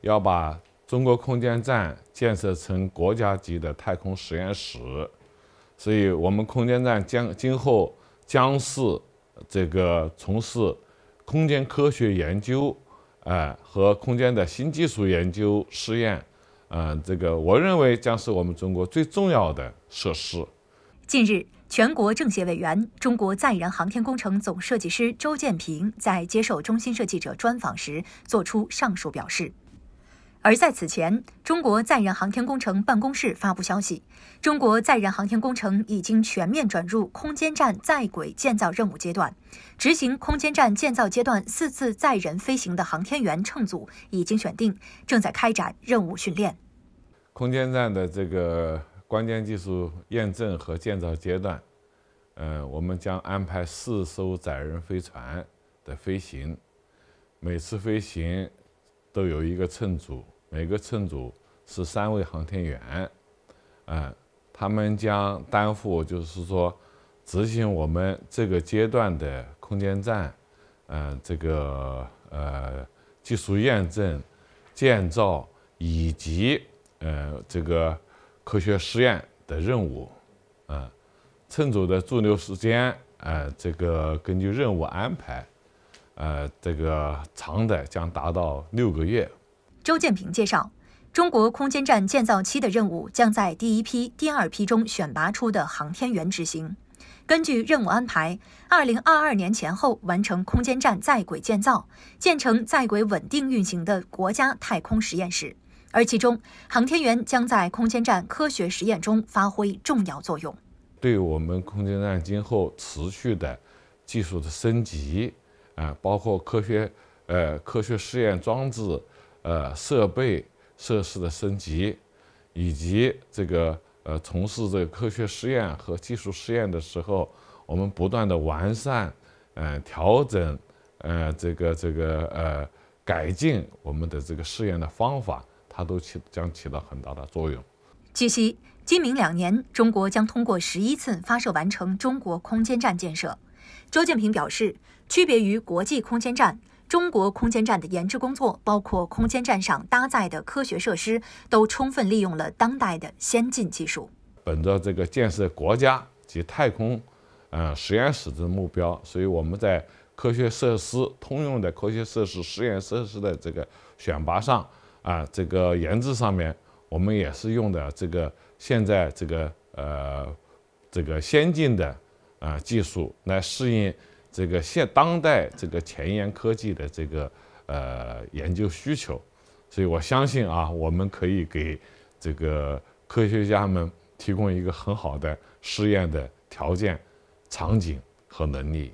要把中国空间站建设成国家级的太空实验室，所以我们空间站将今后将是这个从事空间科学研究，哎和空间的新技术研究试验，嗯，这个我认为将是我们中国最重要的设施。近日。全国政协委员、中国载人航天工程总设计师周建平在接受中新社记者专访时作出上述表示。而在此前，中国载人航天工程办公室发布消息，中国载人航天工程已经全面转入空间站在轨建造任务阶段，执行空间站建造阶段四次载人飞行的航天员乘组已经选定，正在开展任务训练。空间站的这个。关键技术验证和建造阶段，嗯，我们将安排四艘载人飞船的飞行，每次飞行都有一个乘组，每个乘组是三位航天员，嗯，他们将担负就是说执行我们这个阶段的空间站，嗯，这个呃技术验证、建造以及呃这个。科学实验的任务，嗯，乘组的驻留时间，呃，这个根据任务安排，呃，这个长的将达到六个月。周建平介绍，中国空间站建造期的任务将在第一批、第二批中选拔出的航天员执行。根据任务安排，二零二二年前后完成空间站在轨建造，建成在轨稳定运行的国家太空实验室。而其中，航天员将在空间站科学实验中发挥重要作用，对我们空间站今后持续的技术的升级，啊，包括科学呃科学试验装置呃设备设施的升级，以及这个呃从事这个科学实验和技术试验的时候，我们不断的完善，嗯调整，呃这个这个呃改进我们的这个试验的方法。它都起将起到很大的作用。据悉，今明两年，中国将通过十一次发射完成中国空间站建设。周建平表示，区别于国际空间站，中国空间站的研制工作，包括空间站上搭载的科学设施，都充分利用了当代的先进技术。本着这个建设国家及太空，呃实验室的目标，所以我们在科学设施通用的科学设施、实验设施的这个选拔上。啊，这个研制上面，我们也是用的这个现在这个呃这个先进的啊技术来适应这个现当代这个前沿科技的这个呃研究需求，所以我相信啊，我们可以给这个科学家们提供一个很好的试验的条件、场景和能力。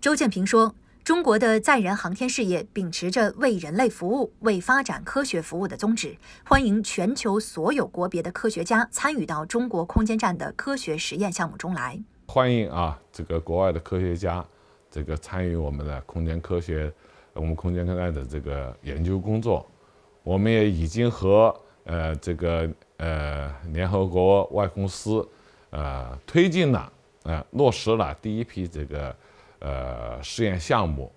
周建平说。中国的载人航天事业秉持着为人类服务、为发展科学服务的宗旨，欢迎全球所有国别的科学家参与到中国空间站的科学实验项目中来。欢迎啊，这个国外的科学家，这个参与我们的空间科学、我们空间站的这个研究工作。我们也已经和呃这个呃联合国外空司呃推进了呃落实了第一批这个。呃，试验项目，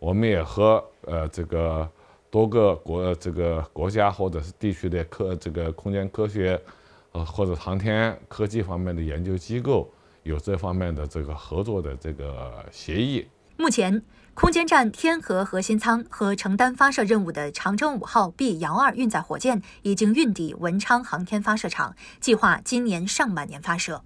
我们也和呃这个多个国这个国家或者是地区的科这个空间科学呃或者航天科技方面的研究机构有这方面的这个合作的这个协议。目前，空间站天河核心舱和承担发射任务的长征五号 B 遥二运载火箭已经运抵文昌航天发射场，计划今年上半年发射。